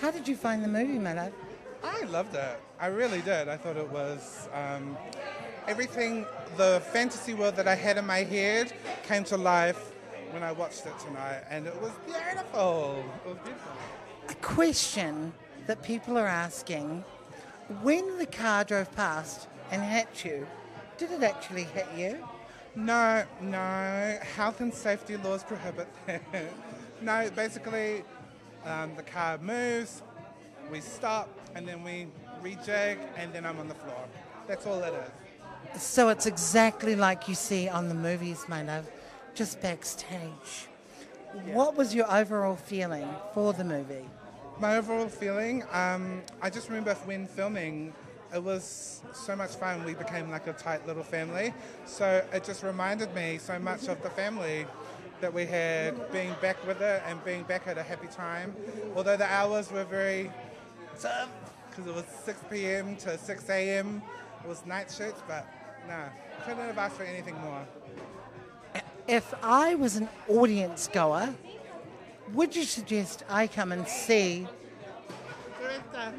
How did you find the movie, my love? I loved it. I really did. I thought it was um, everything, the fantasy world that I had in my head came to life when I watched it tonight, and it was beautiful. It was beautiful. A question that people are asking when the car drove past and hit you, did it actually hit you? No, no. Health and safety laws prohibit that. no, basically, um, the car moves, we stop, and then we rejig, and then I'm on the floor. That's all it is. So it's exactly like you see on the movies, my love, just backstage. What was your overall feeling for the movie? My overall feeling, um, I just remember when filming, it was so much fun. We became like a tight little family. So it just reminded me so much of the family that we had, being back with it and being back at a happy time. Although the hours were very tough, because it was 6 p.m. to 6 a.m. It was night shifts, but nah, couldn't have asked for anything more. If I was an audience goer, would you suggest I come and see? Director.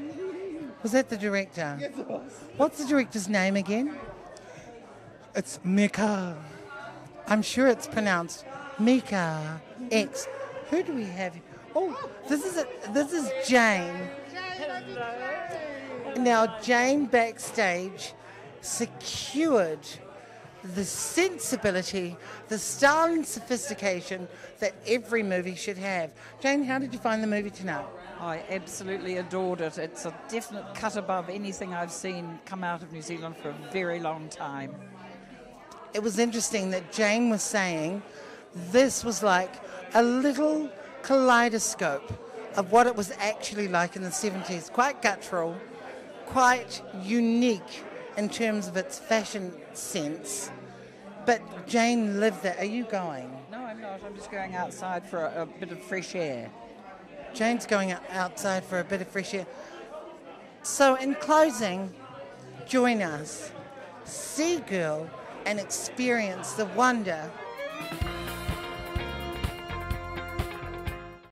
Was that the director? Yes, it was. What's the director's name again? It's Mika. I'm sure it's pronounced Mika X. Who do we have? Oh, this is a, this is Jane. Now Jane backstage secured the sensibility, the style and sophistication that every movie should have. Jane, how did you find the movie tonight? I absolutely adored it. It's a definite cut above anything I've seen come out of New Zealand for a very long time. It was interesting that Jane was saying this was like a little kaleidoscope of what it was actually like in the 70s. Quite guttural, quite unique in terms of its fashion sense. But Jane lived that. Are you going? No, I'm not. I'm just going outside for a, a bit of fresh air. Jane's going outside for a bit of fresh air. So, in closing, join us, see Gurl, and experience the wonder